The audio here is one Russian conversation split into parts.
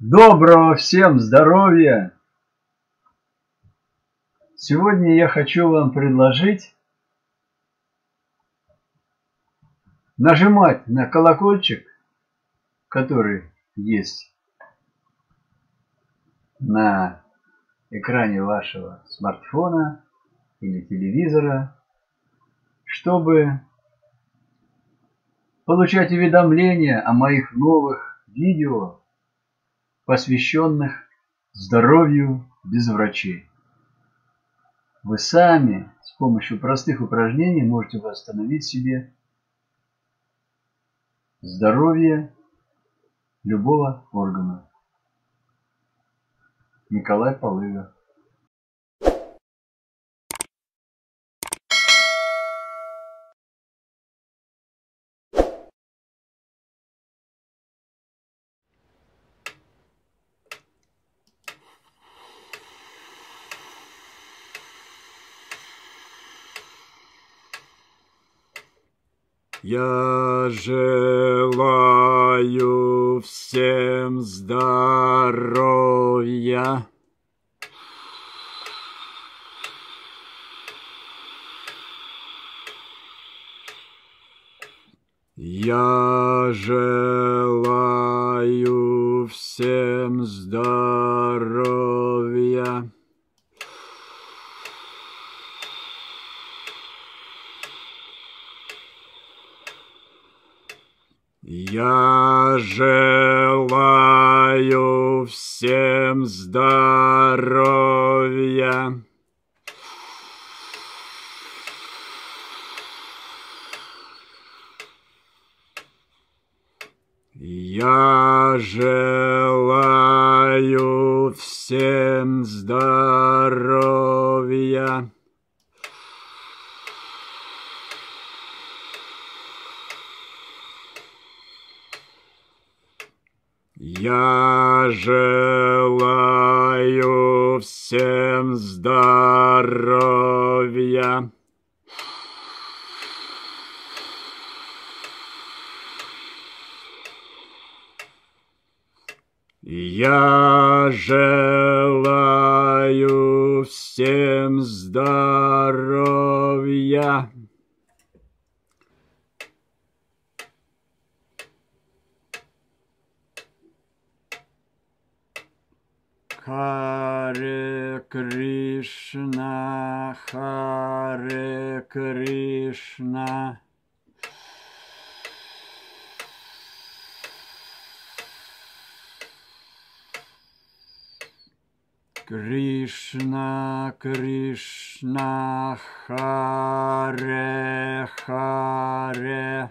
Доброго всем здоровья! Сегодня я хочу вам предложить нажимать на колокольчик, который есть на экране вашего смартфона или телевизора, чтобы получать уведомления о моих новых видео, посвященных здоровью без врачей. Вы сами с помощью простых упражнений можете восстановить себе здоровье любого органа. Николай Полыга Я желаю всем здоровья. Я желаю всем здоровья. Я желаю здоровья. Я желаю всем здоровья. Я желаю всем здоровья. Я желаю всем здоровья. Харе Кришна, Харе Кришна. Кришна, Кришна, Харе, Харе.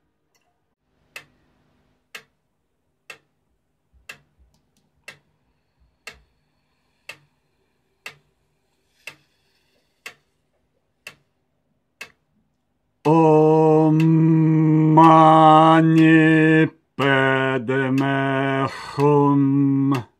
Om Mani Padme Hum.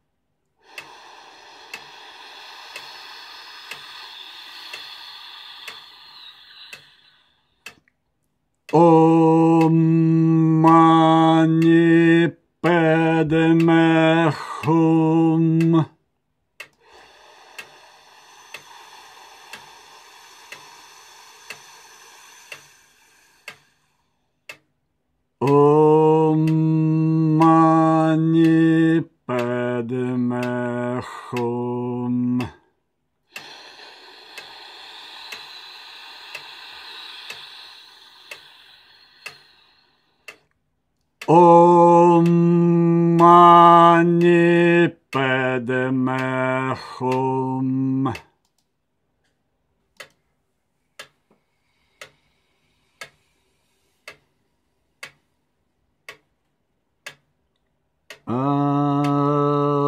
אני פדמכם. Om mani.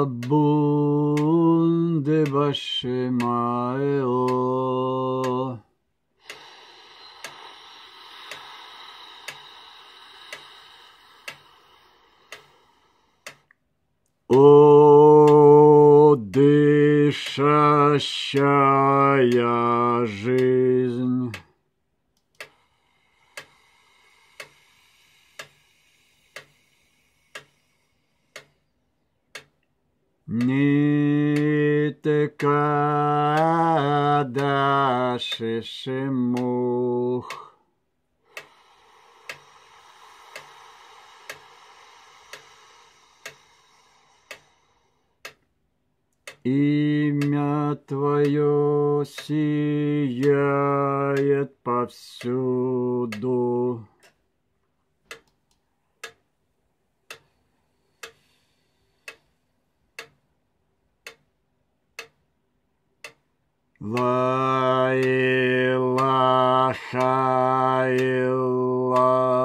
Abunde bashemaeo. О, дышащая жизнь! Никогда шишемух. Имя Твое сияет повсюду. La ilaha illallah.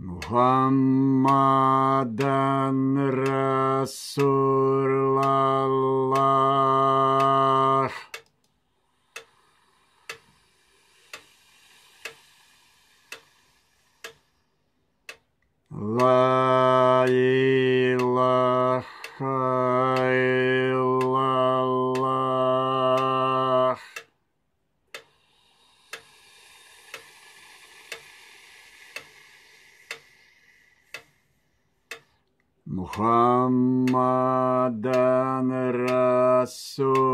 Muhammadan Rasulallah. Мухаммадан Расулаллах.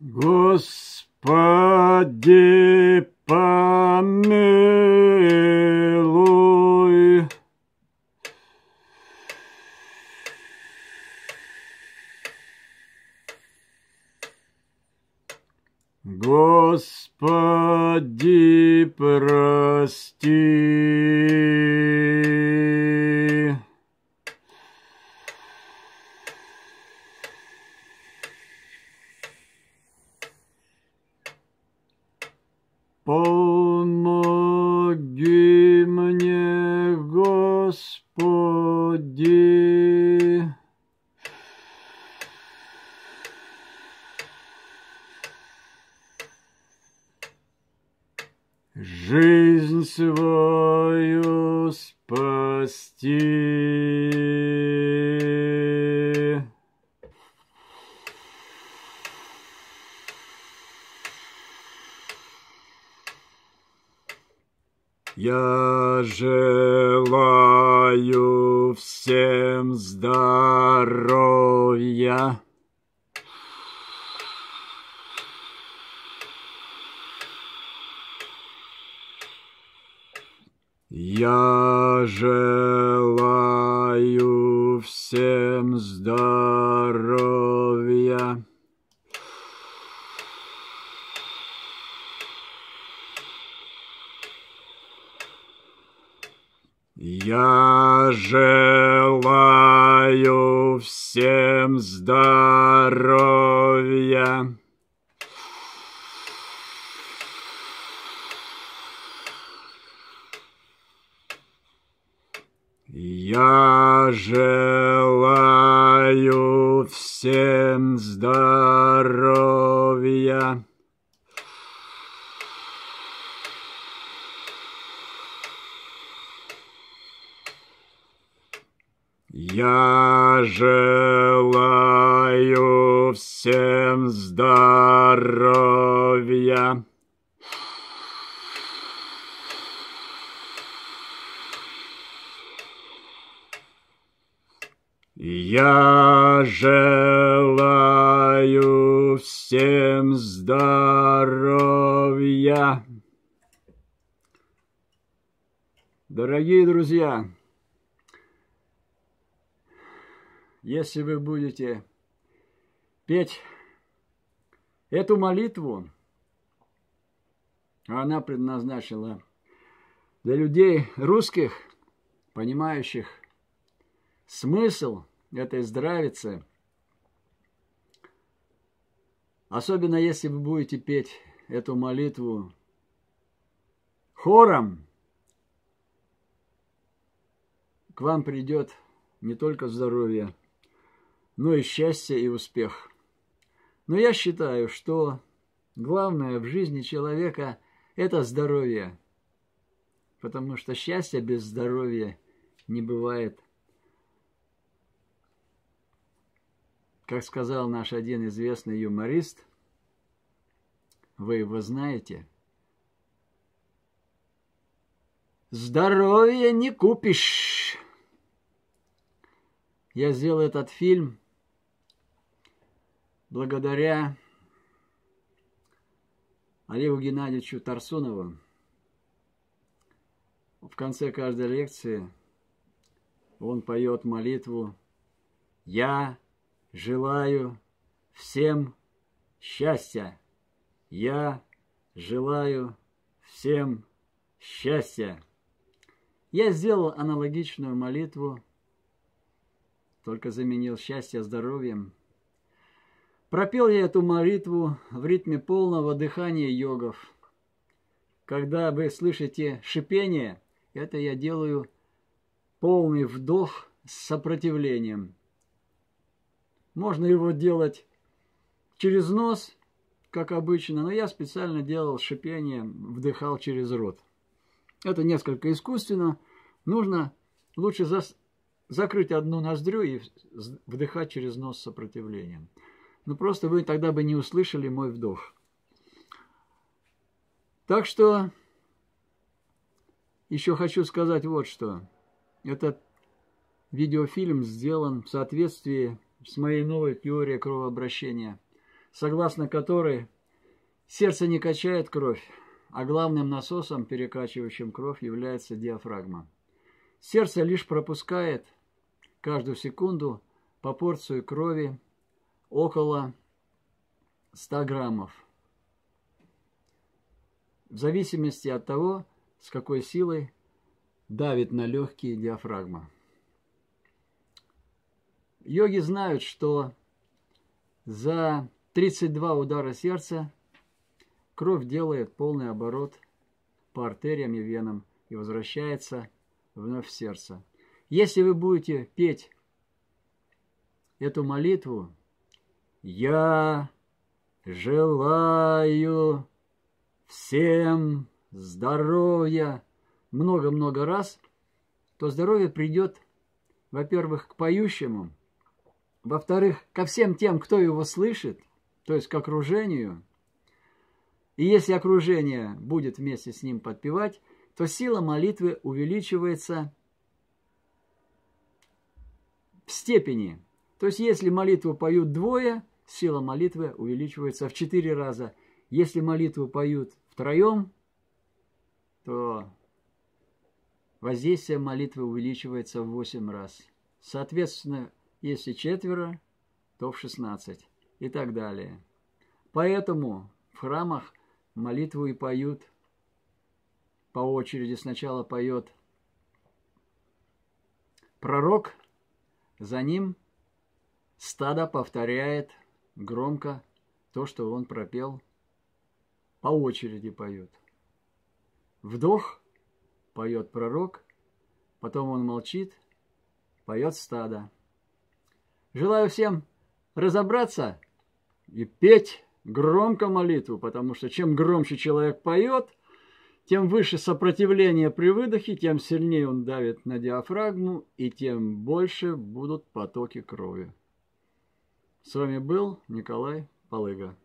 Господи, помилуй. Boom. Я желаю всем здоровья. Я желаю всем здоровья. Я желаю всем здоровья. Я желаю всем здоровья. Я желаю всем здоровья. Я желаю всем здоровья. Дорогие друзья, если вы будете петь эту молитву она предназначена для людей русских, понимающих смысл этой здравицы. Особенно если вы будете петь эту молитву хором, к вам придет не только здоровье, но и счастье и успех. Но я считаю, что главное в жизни человека – это здоровье, потому что счастья без здоровья не бывает. Как сказал наш один известный юморист, вы его знаете, здоровье не купишь. Я сделал этот фильм благодаря Олегу Геннадьевичу Тарсунову. В конце каждой лекции он поет молитву «Я желаю всем счастья! Я желаю всем счастья!» Я сделал аналогичную молитву только заменил счастье здоровьем. Пропел я эту молитву в ритме полного дыхания йогов. Когда вы слышите шипение, это я делаю полный вдох с сопротивлением. Можно его делать через нос, как обычно, но я специально делал шипение, вдыхал через рот. Это несколько искусственно. Нужно лучше зас закрыть одну ноздрю и вдыхать через нос с сопротивлением. Ну, просто вы тогда бы не услышали мой вдох. Так что еще хочу сказать вот что. Этот видеофильм сделан в соответствии с моей новой теорией кровообращения, согласно которой сердце не качает кровь, а главным насосом, перекачивающим кровь, является диафрагма. Сердце лишь пропускает каждую секунду по порцию крови около 100 граммов. В зависимости от того, с какой силой давит на легкие диафрагма. Йоги знают, что за 32 удара сердца кровь делает полный оборот по артериям и венам и возвращается вновь в сердце. Если вы будете петь эту молитву, я желаю всем здоровья много-много раз, то здоровье придет, во-первых, к поющему, во-вторых, ко всем тем, кто его слышит, то есть к окружению. И если окружение будет вместе с ним подпевать, то сила молитвы увеличивается в степени. То есть, если молитву поют двое, сила молитвы увеличивается в четыре раза. Если молитву поют втроем, то воздействие молитвы увеличивается в восемь раз. Соответственно, если четверо, то в шестнадцать и так далее. Поэтому в храмах молитву и поют по очереди. Сначала поет пророк – за ним стадо повторяет громко то, что он пропел, по очереди поет. Вдох поет пророк, потом он молчит, поет стадо. Желаю всем разобраться и петь громко молитву, потому что чем громче человек поет, тем выше сопротивление при выдохе, тем сильнее он давит на диафрагму, и тем больше будут потоки крови. С вами был Николай Полыга.